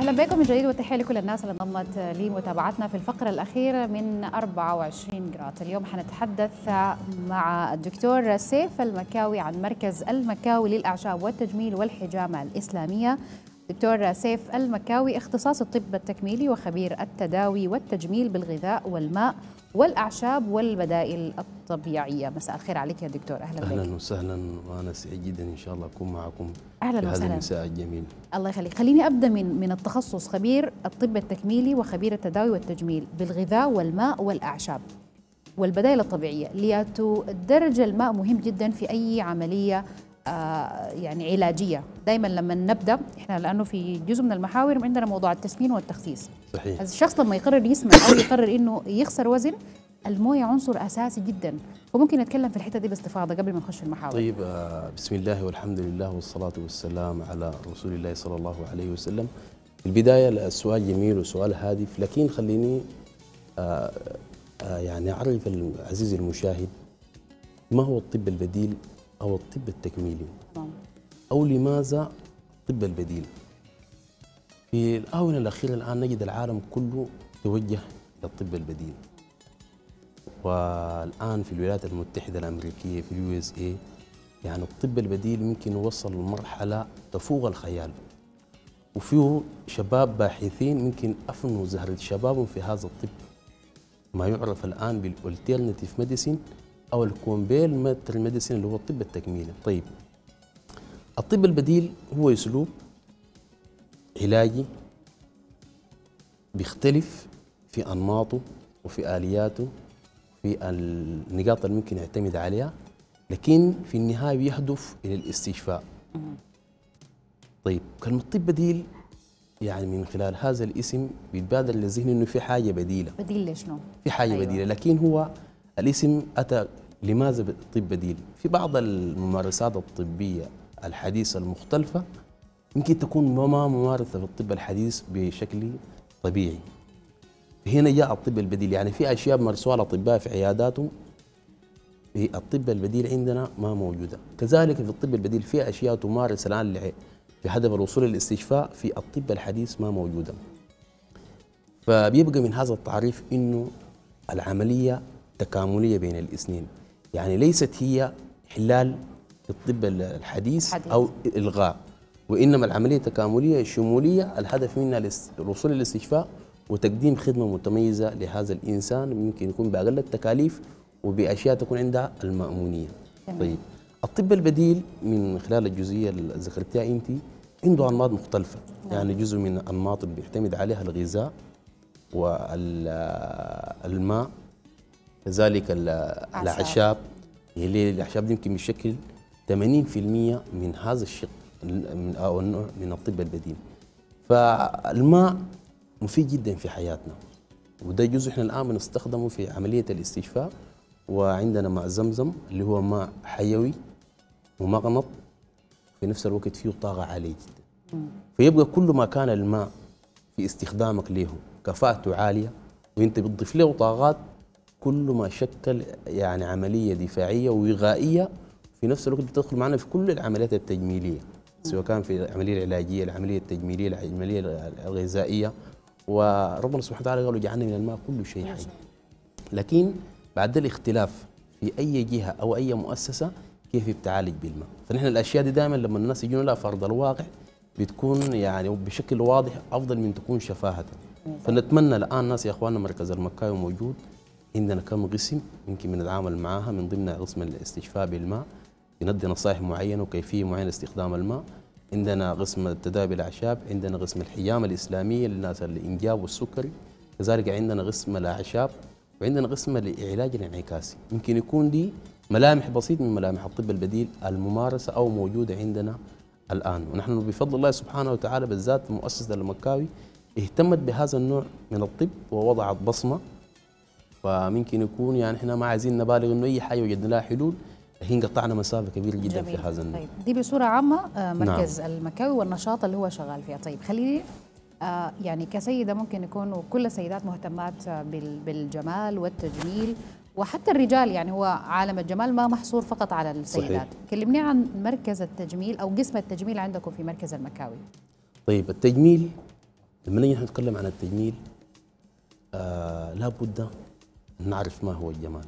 أهلا بكم من جديد وتحية لكل الناس اللي انضمت لمتابعتنا في الفقرة الأخيرة من 24 جرات، اليوم حنتحدث مع الدكتور سيف المكاوي عن مركز المكاوي للأعشاب والتجميل والحجامة الإسلامية. دكتور سيف المكاوي اختصاص الطب التكميلي وخبير التداوي والتجميل بالغذاء والماء والأعشاب والبدائل الطبيعية، مساء الخير عليك يا دكتور. أهلا بك. أهلا وسهلا وأنا سعيد جدا إن شاء الله أكون معكم أهلا هذا وسهلا. المساء الجميل. الله يخليك. خليني أبدأ من من التخصص. خبير الطب التكميلي وخبير التداوي والتجميل بالغذاء والماء والأعشاب والبدائل الطبيعية. لياتو درج الماء مهم جدا في أي عملية يعني علاجية. دائما لما نبدأ إحنا لأنه في جزء من المحاور عندنا موضوع التسمين والتخسيس. صحيح. الشخص لما يقرر يسمن أو يقرر إنه يخسر وزن الموية عنصر أساسي جدا. وممكن نتكلم في الحتة دي باستفاضة قبل ما نخش المحاور. طيب آه، بسم الله والحمد لله والصلاة والسلام على رسول الله صلى الله عليه وسلم. في البداية السؤال جميل وسؤال هادف لكن خليني آه، آه، يعني أعرف العزيز المشاهد ما هو الطب البديل أو الطب التكميلي؟ تمام. أو لماذا الطب البديل؟ في الآونة الأخيرة الآن نجد العالم كله توجه للطب البديل. والآن في الولايات المتحدة الأمريكية في ال USA يعني الطب البديل يمكن يوصل لمرحلة تفوق الخيال. وفيه شباب باحثين يمكن أفنوا زهرة شبابهم في هذا الطب. ما يعرف الآن بال alternative medicine أو ال complementary medicine اللي هو الطب التكميلي طيب الطب البديل هو أسلوب علاجي بيختلف في أنماطه وفي آلياته في النقاط اللي ممكن يعتمد عليها لكن في النهاية بيهدف إلى الاستشفاء طيب كلمة طب بديل يعني من خلال هذا الاسم بيتبادر للذهن إنه في حاجة بديلة بديل لشنو؟ في حاجة. أيوة. بديلة لكن هو الاسم أتى لماذا الطب بديل؟ في بعض الممارسات الطبية الحديثة المختلفة يمكن تكون ما ممارسة في الطب الحديث بشكل طبيعي. هنا جاء الطب البديل يعني في أشياء بيمارسوها الاطباء في عياداتهم في الطب البديل عندنا ما موجودة. كذلك في الطب البديل في أشياء تمارس الآن لع- بهدف الوصول للاستشفاء في الطب الحديث ما موجودة. فبيبقى من هذا التعريف إنه العملية تكامليه بين الاثنين يعني ليست هي حلال الطب الحديث حديث. أو إلغاء وإنما العملية تكامليه شموليه الهدف منها الوصول للاستشفاء وتقديم خدمة متميزة لهذا الإنسان ممكن يكون بأقل التكاليف وبأشياء تكون عندها المأمونية. تمام. طيب الطب البديل من خلال الجزئية اللي ذكرتيها أنت عنده أنماط مختلفة يعني جزء من الانماط اللي بيعتمد عليها الغذاء والماء كذلك ال- الأعشاب. اللي الأعشاب دي يمكن بتشكل 80% من هذا الشق من أو النوع من الطب البديل. فالماء مفيد جدا في حياتنا وده جزء إحنا الآن بنستخدمه في عملية الاستشفاء. وعندنا ماء زمزم اللي هو ماء حيوي ومغنط في نفس الوقت فيه طاقة عالية جدا. فيبقى كل ما كان الماء في استخدامك له كفاءته عالية وأنت بتضيف له طاقات كل ما شكل يعني عملية دفاعية ووغائية في نفس الوقت بتدخل معنا في كل العمليات التجميلية سواء كان في العملية العلاجية العملية التجميلية العملية الغذائية. وربنا سبحانه وتعالى قال جعلنا من الماء كل شيء حي. لكن بعد الاختلاف في أي جهة أو أي مؤسسة كيف بتعالج بالماء؟ فنحن الأشياء دي دائما لما الناس يجون لها فرض الواقع بتكون يعني بشكل واضح أفضل من تكون شفاهة. فنتمنى الآن ناس يا إخواننا مركز المكاوي موجود عندنا كم قسم يمكن بنتعامل معاها من ضمن قسم الاستشفاء بالماء بندي نصائح معينة وكيفية معينة لاستخدام الماء. عندنا قسم التداوي بالأعشاب عندنا قسم الحجامه الإسلامية للناس الإنجاب والسكري. كذلك عندنا قسم الأعشاب وعندنا قسم العلاج الانعكاسي. يمكن يكون دي ملامح بسيط من ملامح الطب البديل الممارسة أو موجودة عندنا الآن. ونحن بفضل الله سبحانه وتعالى بالذات مؤسسة المكاوي اهتمت بهذا النوع من الطب ووضعت بصمة فممكن يكون يعني إحنا ما عايزين نبالغ إنه أي حاجة وجدنا لها حلول لكن قطعنا مسافة كبيرة جدا جميل. في هذا النوع طيب دي بصورة عامة آه، مركز نعم. المكاوي والنشاط اللي هو شغال فيها طيب خليني آه يعني كسيدة ممكن يكونوا كل السيدات مهتمات بال- بالجمال والتجميل وحتى الرجال يعني هو عالم الجمال ما محصور فقط على السيدات صحيح. كلمني عن مركز التجميل أو قسم التجميل عندكم في مركز المكاوي طيب التجميل لما نيجي نتكلم عن التجميل آه لابد نعرف ما هو الجمال.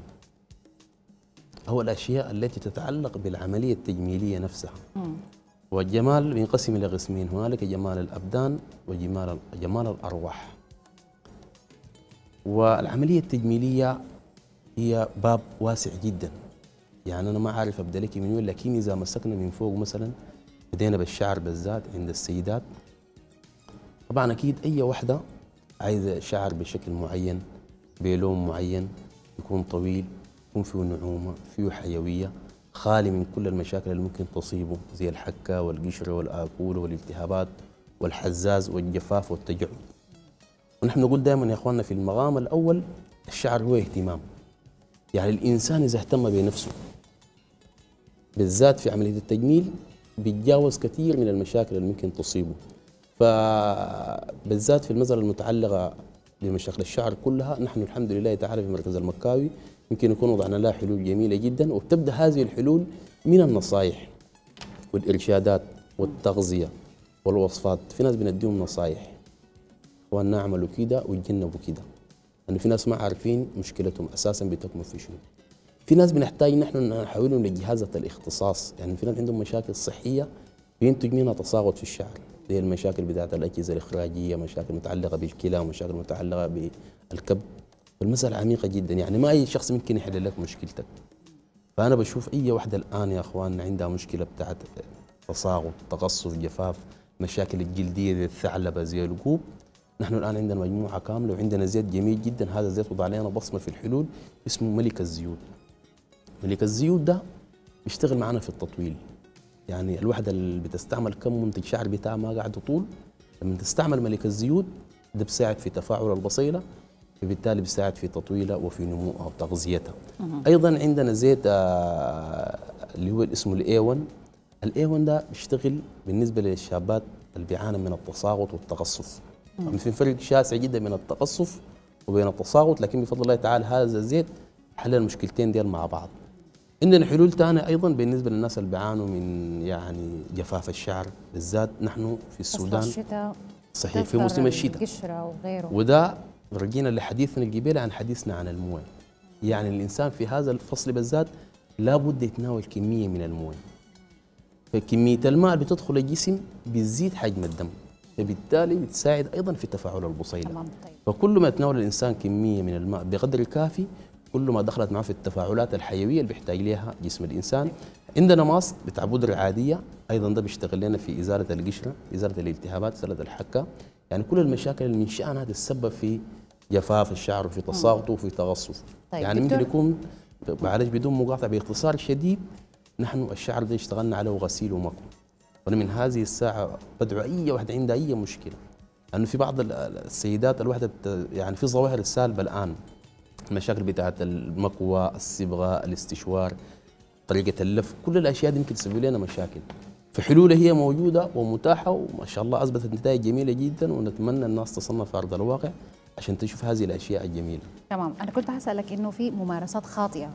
هو الأشياء التي تتعلق بالعملية التجميلية نفسها. مم. والجمال ينقسم إلى قسمين هنالك جمال الأبدان وجمال جمال الأرواح. والعملية التجميلية هي باب واسع جدا. يعني أنا ما عارف أبدأ لك من وين لكن إذا مسكنا من فوق مثلا بدينا بالشعر بالذات عند السيدات. طبعا أكيد أي وحدة عايزة شعر بشكل معين بلون معين يكون طويل يكون فيه نعومة فيه حيوية خالي من كل المشاكل اللي ممكن تصيبه زي الحكة والقشرة والآكول والالتهابات والحزاز والجفاف والتجعد ونحن نقول دائما يا إخواننا في المقام الأول الشعر هو اهتمام. يعني الإنسان إذا اهتم بنفسه بالذات في عملية التجميل بيتجاوز كثير من المشاكل اللي ممكن تصيبه. فبالذات في المسألة المتعلقة بمشاكل الشعر كلها. نحن الحمد لله تعالى في مركز المكاوي. يمكن يكون وضعنا لها حلول جميلة جدا وبتبدأ هذه الحلول من النصائح والإرشادات والتغذية والوصفات. في ناس بنديهم نصائح اخواننا اعملوا كده وتجنبوا كده. لأنه في ناس ما عارفين مشكلتهم أساسا بتكمن في شنو. في ناس بنحتاج نحن نحولهم لجهازة الإختصاص. يعني في ناس عندهم مشاكل صحية بينتج منها تساقط في الشعر. زي المشاكل بتاعت الأجهزة الإخراجية مشاكل متعلقة بالكلى ومشاكل متعلقة بالكبد فالمسألة عميقة جدا. يعني ما أي شخص ممكن يحل لك مشكلتك. فأنا بشوف أي واحدة الآن يا أخواننا عندها مشكلة بتاعت تساقط تقصف جفاف مشاكل الجلدية زي الثعلبة زي القوب. نحن الآن عندنا مجموعة كاملة وعندنا زيت جميل جدا. هذا الزيت وضع علينا بصمة في الحلول اسمه ملك الزيوت. ملك الزيوت ده بيشتغل معنا في التطويل. يعني الوحدة اللي بتستعمل كم منتج شعر بتاعها ما قاعد طول لما تستعمل ملك الزيوت ده بيساعد في تفاعل البصيلة فبالتالي بيساعد في تطويلها وفي نموها وتغذيتها. أيضا عندنا زيت آه اللي هو اسمه ال A 1 ال A 1 ده بيشتغل بالنسبة للشابات اللي بيعانوا من التساقط والتقصف. طبعاً في فرق شاسع جدا بين التقصف وبين التساقط لكن بفضل الله تعالى هذا الزيت حل المشكلتين ديل مع بعض. عندنا حلول ثانية أيضا بالنسبة للناس اللي بيعانوا من يعني جفاف الشعر بالذات نحن في السودان. الشتاء صحيح في موسم الشتاء. وغيره. وده رجينا لحديثنا القبيل عن حديثنا عن الموية. يعني الإنسان في هذا الفصل بالذات لابد يتناول كمية من الموية. فكمية الماء اللي بتدخل الجسم بتزيد حجم الدم فبالتالي بتساعد أيضا في تفاعل البصيله تمام طيب. فكل ما يتناول الإنسان كمية من الماء بقدر الكافي كل ما دخلت معه في التفاعلات الحيوية اللي بيحتاج لها جسم الإنسان. عندنا ماسك بتاع بودره عاديه أيضا ده بيشتغل لنا في إزالة القشرة إزالة الالتهابات إزالة الحكه يعني كل المشاكل اللي من شأنها تتسبب في جفاف الشعر وفي تساقطه وفي تغصص طيب يعني ممكن. يكون معلش بدون مقاطعة باختصار شديد نحن الشعر ده اشتغلنا عليه غسيل ومكوى وأنا من هذه الساعة بدعو أي واحدة عندها أي مشكلة. لأنه في بعض ال- ال- السيدات الواحدة بت يعني في ظواهر السالبة الآن. المشاكل بتاعت المكوى الصبغة الاستشوار طريقة اللف كل الأشياء دي ممكن تسبب لنا مشاكل. فحلولها هي موجودة ومتاحة وما شاء الله أثبتت نتائج جميلة جدا ونتمنى الناس تصنف في أرض الواقع عشان تشوف هذه الأشياء الجميلة. تمام. أنا كنت هسألك إنه في ممارسات خاطئة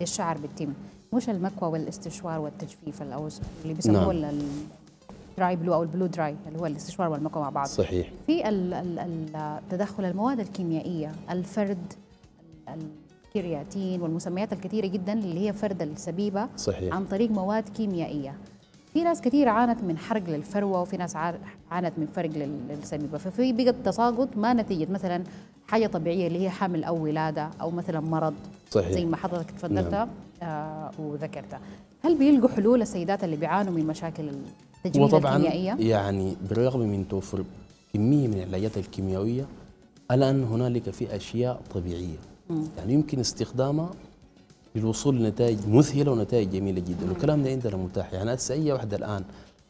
للشعر بتتم مش المكوى والاستشوار والتجفيف أو اللي بيسموه نعم. ال- ال dry blow أو ال blow dry اللي هو الاستشوار والمكوى مع بعض. صحيح. في ال- ال- ال- تدخل المواد الكيميائية الفرد ال- الكيراتين والمسميات الكثيرة جدا اللي هي فرد السبيبة صحيح. عن طريق مواد كيميائية. في ناس كثير عانت من حرق للفروة وفي ناس عانت من فرق لل- للسبيبة. ففي بقت تساقط ما نتيجة مثلا حاجة طبيعية اللي هي حمل أو ولادة أو مثلا مرض. صحيح. زي ما حضرتك تفضلت آه وذكرتها هل بيلقوا حلول السيدات اللي بيعانوا من مشاكل التجميل وطبعا الكيميائية؟ يعني بالرغم من توفر كمية من العلاجات الكيميائية ألا أن هنالك في أشياء طبيعية. يعني يمكن استخدامها للوصول لنتائج مذهله ونتائج جميلة جدا. والكلام ده عندنا متاح. يعني هسه أي واحدة الآن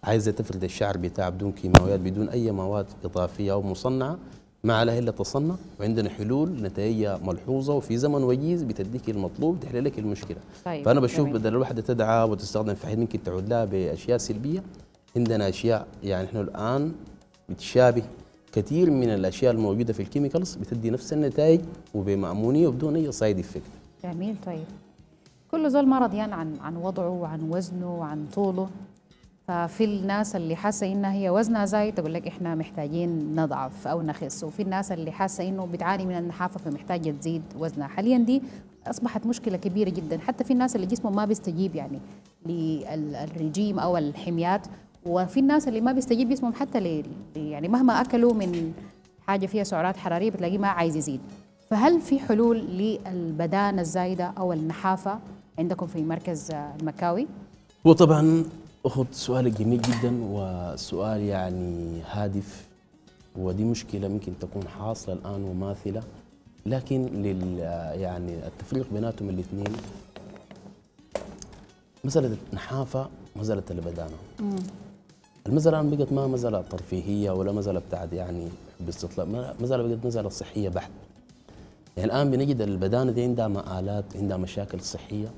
عايزة تفرد الشعر بتاعها بدون كيماويات بدون أي مواد إضافية أو مصنعة ما عليها الا تصنع وعندنا حلول نتائجها ملحوظة وفي زمن وجيز بتديك المطلوب تحل لك المشكلة. طيب، فأنا بشوف جميل. بدل الواحدة تدعى وتستخدم في حاجات ممكن تعود لها بأشياء سلبية عندنا أشياء يعني إحنا الآن بتشابه كثير من الأشياء الموجودة في ال chemicals بتدي نفس النتائج وبمأمونية وبدون أي side effect جميل طيب. كل زول ما رضيان عن عن وضعه وعن وزنه وعن طوله. ففي الناس اللي حاسة إنها هي وزنها زايد تقول لك إحنا محتاجين نضعف أو نخس. وفي الناس اللي حاسة إنه بتعاني من النحافة فمحتاجة تزيد وزنها. حاليا دي أصبحت مشكلة كبيرة جدا. حتى في الناس اللي جسمهم ما بيستجيب يعني للرجيم أو الحميات وفي الناس اللي ما بيستجيب جسمهم حتى ل يعني مهما أكلوا من حاجة فيها سعرات حرارية بتلاقيه ما عايز يزيد. فهل في حلول للبدانة الزايدة أو النحافة عندكم في مركز المكاوي؟ هو طبعا أخذ سؤالك جميل جدا وسؤال يعني هادف ودي مشكلة ممكن تكون حاصلة الآن وماثلة. لكن لل يعني التفريق بيناتهم الاثنين مسألة النحافة مسألة البدانة. الآن بقت ما مسألة ترفيهية ولا مسألة بتاعت يعني باستطلاع مسألة بقت مسألة صحية بحت. يعني الآن بنجد البدانة دي عندها مآلات عندها مشاكل صحية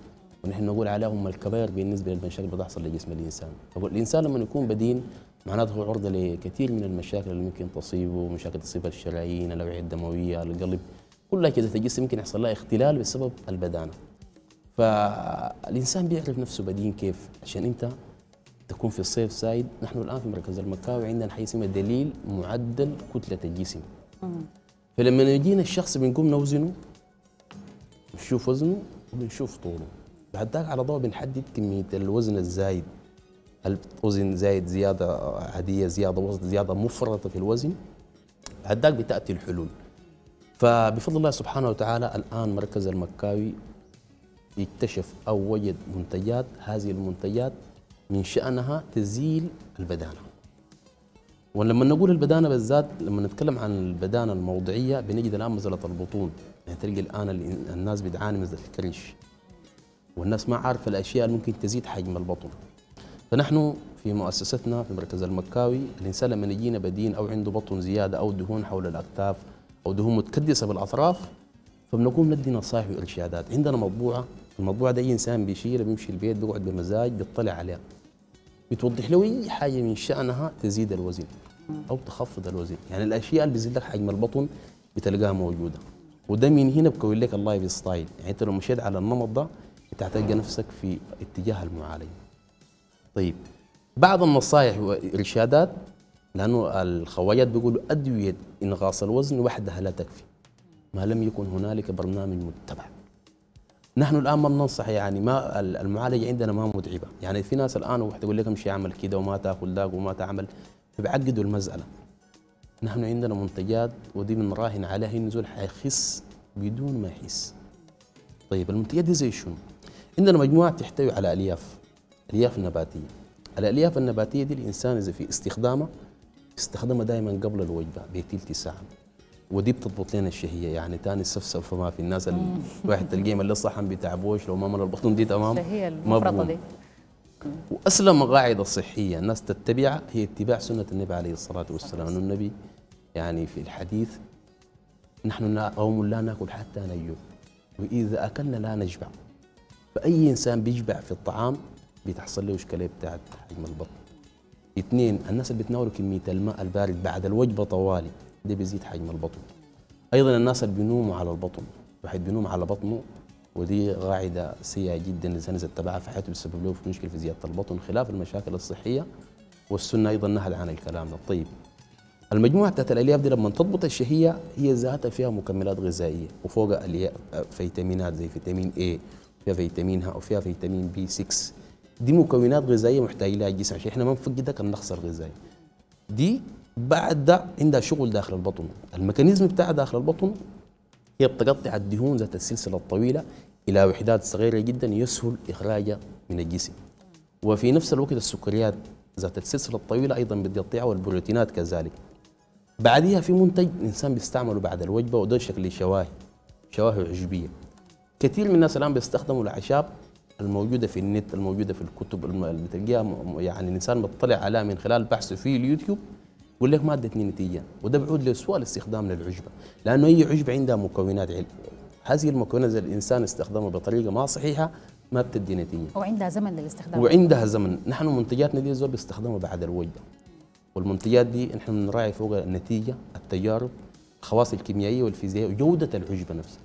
ونحن نقول عليهم الكبائر بالنسبة للمشاكل اللي بتحصل لجسم الإنسان، الإنسان لما يكون بدين معناته هو عرضة لكثير من المشاكل اللي ممكن تصيبه، مشاكل تصيب الشرايين، الأوعية الدموية، القلب، كلها كده في الجسم ممكن يحصل لها اختلال بسبب البدانة. فالإنسان بيعرف نفسه بدين كيف؟ عشان أنت تكون في الصيف سايد، نحن الآن في مركز المكاوي عندنا حاجة اسمها دليل معدل كتلة الجسم. فلما يجينا الشخص بنقوم نوزنه نشوف وزنه وبنشوف طوله. بعد ذاك على ضوء بنحدد كمية الوزن الزايد. هل وزن زايد زيادة عادية زيادة وزن زيادة مفرطة في الوزن؟ بعد ذاك بتأتي الحلول. فبفضل الله سبحانه وتعالى الآن مركز المكاوي اكتشف أو وجد منتجات هذه المنتجات من شأنها تزيل البدانة. ولما نقول البدانة بالذات لما نتكلم عن البدانة الموضعية بنجد الآن مساله البطون. يعني تلقى الآن الناس بتعاني من الكرش والناس ما عارفة الأشياء اللي ممكن تزيد حجم البطن. فنحن في مؤسستنا في مركز المكاوي الإنسان لما يجينا بدين أو عنده بطن زيادة أو دهون حول الأكتاف أو دهون متكدسة بالأطراف فبنقوم ندي نصائح وإرشادات. عندنا مطبوعة المطبوعه ده أي إنسان بيشيل بيمشي البيت بيقعد بمزاج بيطلع عليها بتوضح له أي حاجة من شأنها تزيد الوزن أو تخفض الوزن. يعني الأشياء اللي بيزيد لك حجم البطن بتلقاها موجودة. وده من هنا بكون لك ال life style. يعني أنت لو مشيت على النمط ده هتلقى نفسك في اتجاه المعالجة. طيب بعض النصائح والإرشادات لأنه الخواجات بيقولوا أدوية إنغاص الوزن وحدها لا تكفي. ما لم يكن هنالك برنامج متبع. نحن الآن ما بننصح يعني ما المعالجة عندنا ما متعبة. يعني في ناس الآن واحد يقول لك امشي اعمل كده وما تاكل ذاك وما تعمل. فبيعقدوا المسألة. نحن عندنا منتجات ودي بنراهن عليها النزول حيخس بدون ما يحس. طيب المنتجات دي زي شنو؟ عندنا مجموعة تحتوي على ألياف. ألياف نباتية. الألياف النباتية دي الإنسان إذا في استخدامها استخدمها دائما قبل الوجبة بتلت ساعة ودي بتضبط لنا الشهية يعني تاني السفسفة ما في الناس الواحد تلقيهم اللي صحن بتعبوش لو ما مر البطن دي تمام الشهية المفرطة دي. وأسلم قاعدة صحية الناس تتبعها هي اتباع سنة النبي عليه الصلاة والسلام. أنه النبي يعني في الحديث نحن قوم لا نأكل حتى نجوع. وإذا أكلنا لا نشبع فأي إنسان بيشبع في الطعام بتحصل له إشكالية بتاعت حجم البطن. اثنين الناس اللي بتناولوا كمية الماء البارد بعد الوجبة طوالي. ده بيزيد حجم البطن. أيضا الناس اللي بينوموا على البطن واحد بينوم على بطنه ودي قاعدة سيئة جدا الإنسان إذا اتبعها في حياته بيسبب له في مشكلة في زيادة البطن خلاف المشاكل الصحية والسنة أيضا نهت عن الكلام ده. طيب المجموعة بتاعت الألياف دي لما تضبط الشهية هي ذاتها فيها مكملات غذائية وفوق فيتامينات زي فيتامين A فيها فيتامين ها وفيها فيتامين B 6 دي مكونات غذائية محتاج لها الجسم عشان إحنا ما نفقدك النقص الغذائي. دي بعد ده عندها شغل داخل البطن. ال mechanism بتاعها داخل البطن هي بتقطع الدهون ذات السلسلة الطويلة إلى وحدات صغيرة جدا يسهل إخراجها من الجسم. وفي نفس الوقت السكريات ذات السلسلة الطويلة أيضا بتقطعها والبروتينات كذلك. بعديها في منتج الانسان بيستعمله بعد الوجبة وده شكل شواهي شواهي عشبيه كثير من الناس الآن بيستخدموا الأعشاب الموجودة في النت الموجودة في الكتب اللي بتلقاها يعني الإنسان بيطلع عليها من خلال بحثه في اليوتيوب. يقول لك ما ادتني نتيجة وده بيعود لسوء الاستخدام للعشبه لأنه أي عشبه عندها مكونات علم. هذه المكونات اذا الإنسان استخدمها بطريقة ما صحيحة ما بتدي نتيجة. وعندها زمن للاستخدام. وعندها زمن. نحن منتجاتنا دي زول بيستخدمها بعد الوجبه والمنتجات دي نحن بنراعي فوق النتيجة التجارب الخواص الكيميائية والفيزيائية وجودة العشبه نفسها.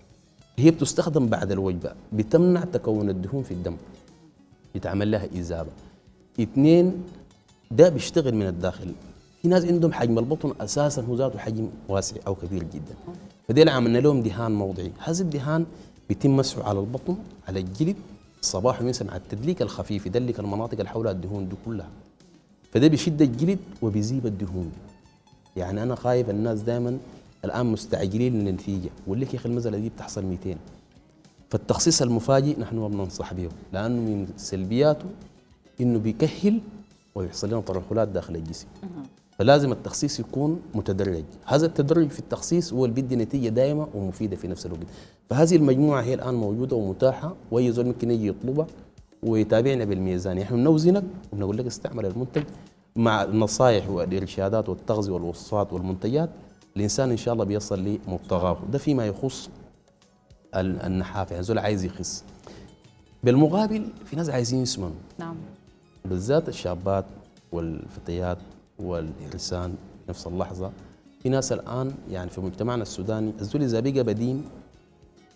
هي بتستخدم بعد الوجبة بتمنع تكون الدهون في الدم. يتعمل لها إذابة اثنين ده بيشتغل من الداخل. في ناس عندهم حجم البطن أساسا هو ذاته حجم واسع أو كبير جدا. فديل عملنا لهم دهان موضعي. هذا الدهان بيتم مسحه على البطن على الجلد صباح ومساء مع التدليك الخفيف يدلك المناطق اللي حولها الدهون دي كلها. فده بيشد الجلد وبيذيب الدهون. يعني أنا خايف الناس دائما الآن مستعجلين للنتيجة. واللي يا أخي المسألة دي بتحصل 200 فالتخصيص المفاجئ نحن ما بننصح به لأنه من سلبياته إنه بيكهل ويحصل لنا ترهلات داخل الجسم. فلازم التخصيص يكون متدرج. هذا التدرج في التخصيص هو اللي بيدي نتيجة دائمه ومفيدة في نفس الوقت. فهذه المجموعة هي الآن موجودة ومتاحة وأي زول ممكن يجي يطلبها ويتابعنا بالميزان. نحن يعني نوزنك ونقول لك استعمل المنتج مع النصائح والإرشادات والتغذية والوصفات والمنتجات. الإنسان إن شاء الله بيصل لمبتغاه. ده فيما يخص النحافة. يعني زول عايز يخس. بالمقابل في ناس عايزين يسمنوا. نعم. بالذات الشابات والفتيات والإرسان في نفس اللحظة. في ناس الآن يعني في مجتمعنا السوداني الزول إذا بقى بدين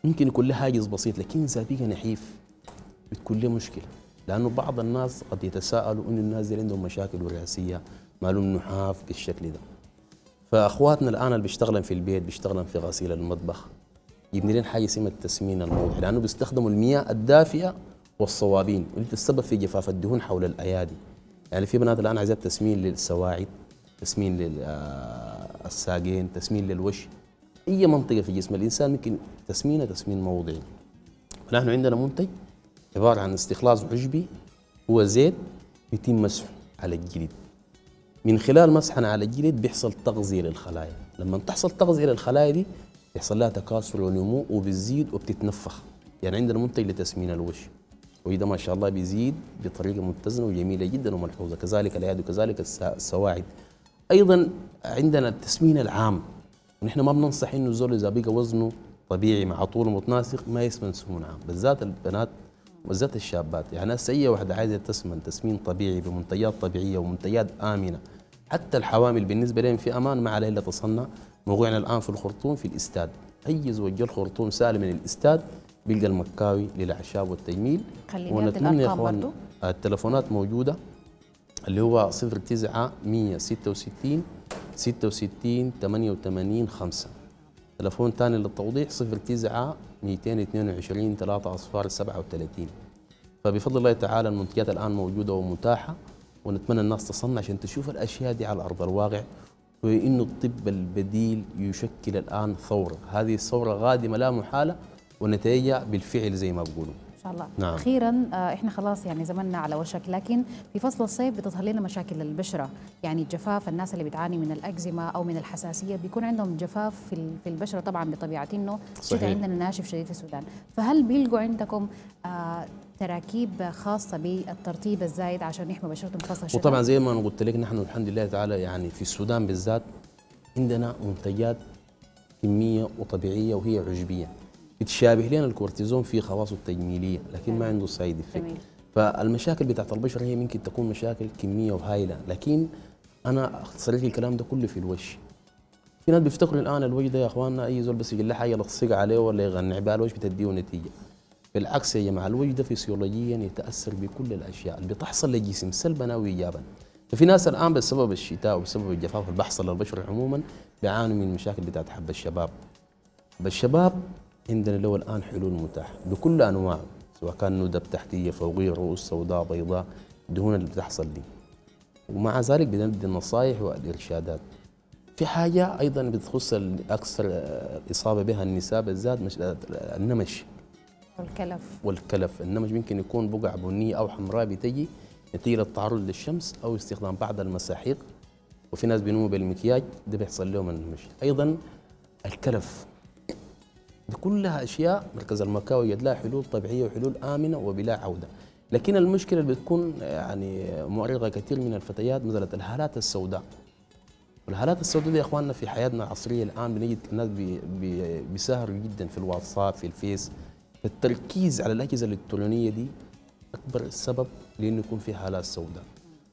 ممكن يكون له حاجز بسيط لكن إذا بقى نحيف بتكون له مشكلة. لأنه بعض الناس قد يتساءلوا إنه الناس دي عندهم مشاكل وراثية ما لهم نحاف بالشكل ده. فأخواتنا الآن اللي بيشتغلن في البيت بيشتغلن في غسيل المطبخ يبني لنا حاجة اسمها التسمين الموضعي لأنه بيستخدموا المياه الدافئة والصوابين واللي تسبب في جفاف الدهون حول الأيادي. يعني في بنات الآن عايزات تسمين للسواعد تسمين للساقين تسمين للوش. أي منطقة في جسم الإنسان ممكن تسمينها تسمين موضعي. فنحن عندنا منتج عبارة عن استخلاص عشبي هو زيت يتم مسحه على الجلد. من خلال مسحنا على الجلد بيحصل تغذية للخلايا. لما تحصل تغذية للخلايا دي بيحصل لها تكاثر ونمو وبتزيد وبتتنفخ. يعني عندنا منتج لتسمين الوش. وإذا ما شاء الله بيزيد بطريقة متزنة وجميلة جدا وملحوظة. كذلك اليد وكذلك السواعد. أيضا عندنا التسمين العام. ونحن ما بننصح إنه الزول إذا بقى وزنه طبيعي مع طول متناسق ما يسمن سمون عام. بالذات البنات بالذات الشابات. يعني هسه أي واحدة عايزة تسمن تسمين طبيعي بمنتجات طبيعية ومنتجات آمنة. حتى الحوامل بالنسبة لهم في أمان ما عليه إلا تصنع. موقعنا الآن في الخرطوم في الإستاد. أي زوج الخرطوم سالم من الإستاد بيلقى المكاوي للأعشاب والتجميل ونتمنى يا إخوان التلفونات موجودة اللي هو 09 166 66 88 5 تلفون ثاني للتوضيح 09 222 3 أصفار 37 فبفضل الله تعالى المنتجات الآن موجودة ومتاحة ونتمنى الناس تصنع عشان تشوف الأشياء دي على أرض الواقع وإنه الطب البديل يشكل الآن ثورة، هذه الثورة غادمة لا محالة ونتائجها بالفعل زي ما بقولوا. إن شاء الله. نعم. أخيرا إحنا خلاص يعني زمننا على وشك لكن في فصل الصيف بتظهر لنا مشاكل البشرة. يعني الجفاف الناس اللي بتعاني من الأكزيما أو من الحساسية بيكون عندهم جفاف في البشرة طبعا بطبيعة إنه الشتاء عندنا ناشف شديد في السودان. فهل بيلقوا عندكم آه تراكيب خاصة بالترطيب الزايد عشان يحمي بشرتهم فصل الشتاء؟ وطبعا زي ما قلت لك نحن الحمد لله تعالى يعني في السودان بالذات عندنا منتجات كمية وطبيعية وهي عشبية. بتشابه لنا الكورتيزون في خواصه التجميليه لكن ما عنده side effect فالمشاكل بتاعت البشره هي ممكن تكون مشاكل كمية وهائله لكن أنا أختصر لك الكلام ده كله في الوش. في ناس بيفتكروا الآن الوجه ده يا إخواننا أي زول بس يقول له حاجة يلصق عليه ولا يغنع بها الوجه بتديه نتيجة. بالعكس يا جماعة الوجه ده فسيولوجيا يتأثر بكل الأشياء اللي بتحصل للجسم سلبا أو ايجابا. ففي ناس الآن بسبب الشتاء وبسبب الجفاف اللي بيحصل للبشره عموما بيعانوا من مشاكل بتاعت حب الشباب. بالشباب عندنا له الآن حلول متاحة بكل أنواع سواء كان ندب تحتية فوقية رؤوس سوداء بيضاء الدهون اللي بتحصل دي ومع ذلك بندي النصائح والارشادات في حاجة أيضا بتخص أكثر الاصابه بها النساء بالذات النمش. والكلف. والكلف. النمش ممكن يكون بقع بنيه أو حمراء بتجي نتيجة التعرض للشمس أو استخدام بعض المساحيق. وفي ناس بينوموا بالمكياج ده بيحصل لهم النمش. أيضا الكلف. دي كلها أشياء مركز المكاوي يد لها حلول طبيعية وحلول آمنة وبلا عودة. لكن المشكلة اللي بتكون يعني مؤرقه كثير من الفتيات مساله الهالات السوداء. والهالات السوداء دي يا إخواننا في حياتنا العصرية الآن بنجد الناس بي بي بيسهروا جدا في الواتساب في الفيس. التركيز على الأجهزة الإلكترونية دي أكبر سبب لأنه يكون في هالات سوداء.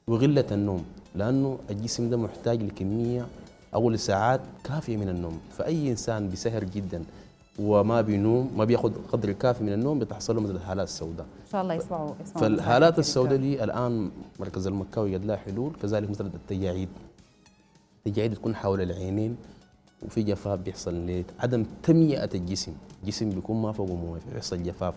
وغلة النوم لأنه الجسم ده محتاج لكمية أو لساعات كافية من النوم. فأي إنسان بيسهر جدا وما بينوم ما بياخذ قدر كافي من النوم بتحصل له مثل الهالات السوداء إن شاء الله يسمعوا يسمعوا فالهالات السوداء دي الآن مركز المكاوي قد لها حلول كذلك مثلا التجاعيد التجاعيد تكون حول العينين وفي جفاف بيحصل عدم تميئة الجسم. الجسم بيكون ما فوقه مويه بيحصل جفاف.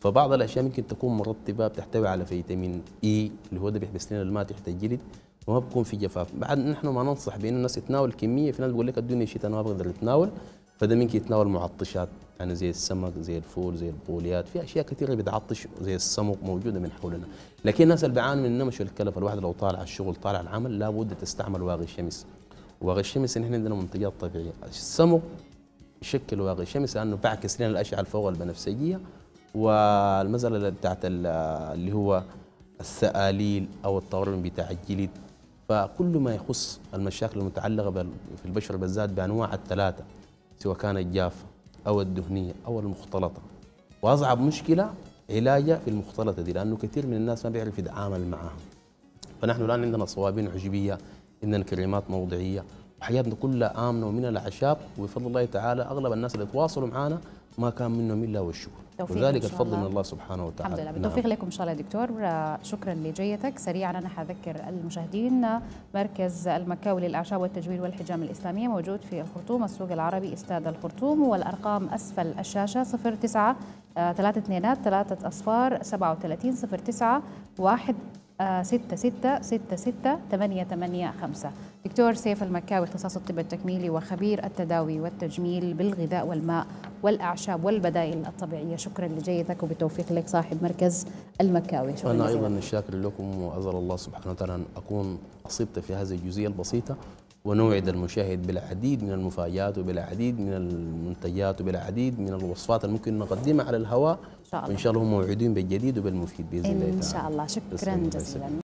فبعض الأشياء ممكن تكون مرطبة بتحتوي على فيتامين إي اللي هو ده بيحبس لنا الماء تحت الجلد وما بكون في جفاف. بعد نحن ما ننصح بأن الناس يتناول كمية في ناس بيقول لك الدنيا شيء أنا ما بقدر اتناول فده ممكن يتناول معطشات يعني زي السمك زي الفول زي البوليات في أشياء كثيرة بتعطش زي السمك موجودة من حولنا. لكن الناس اللي بيعانوا من النمش والكلف الواحد لو طالع الشغل طالع العمل لابد تستعمل واقي الشمس. واقي الشمس نحن عندنا منتجات طبيعية. السمك يشكل واقي الشمس لأنه بعكس لنا الأشعة الفوق البنفسجية والمساله بتاعت اللي هو السآليل أو التورم بتاع الجلد فكل ما يخص المشاكل المتعلقة في البشره بالذات بأنواع الثلاثة. سواء كانت جافة أو الدهنية أو المختلطة. واصعب مشكلة علاجها في المختلطة دي لأنه كثير من الناس ما بيعرف يتعامل معها. فنحن الآن عندنا صوابين عجبيه عندنا كريمات موضعية وحياتنا كلها آمنة ومن الأعشاب وبفضل الله تعالى أغلب الناس اللي تواصلوا معنا ما كان منهم إلا والشكر. وذلك الفضل من الله. سبحانه وتعالى. الحمد لله. بالتوفيق نعم. لكم إن شاء الله دكتور. شكرا لجيتك. سريعا أنا حذكر المشاهدين مركز المكاوي للأعشاب والتجويل والحجام الإسلامية موجود في الخرطوم السوق العربي استاد الخرطوم والأرقام أسفل الشاشة 09 3 اثنينات 3 أصفار 37 09 1 ستة ستة ستة ستة ثمانية ثمانية خمسة. دكتور سيف المكاوي اختصاص الطب التكميلي وخبير التداوي والتجميل بالغذاء والماء والأعشاب والبدائل الطبيعية. شكرا لجيتك وبالتوفيق لك صاحب مركز المكاوي. شكرا أنا أيضا شاكر لكم وأسأل الله سبحانه وتعالى أن أكون أصبت في هذه الجزئية البسيطة ونوعد المشاهد بالعديد من المفاجآت وبالعديد من المنتجات وبالعديد من الوصفات الممكن نقدمها على الهواء. شاء الله. وإن شاء الله هم موعودين بالجديد وبالمفيد بإذن الله إن شاء الله. شكرا جزيلا.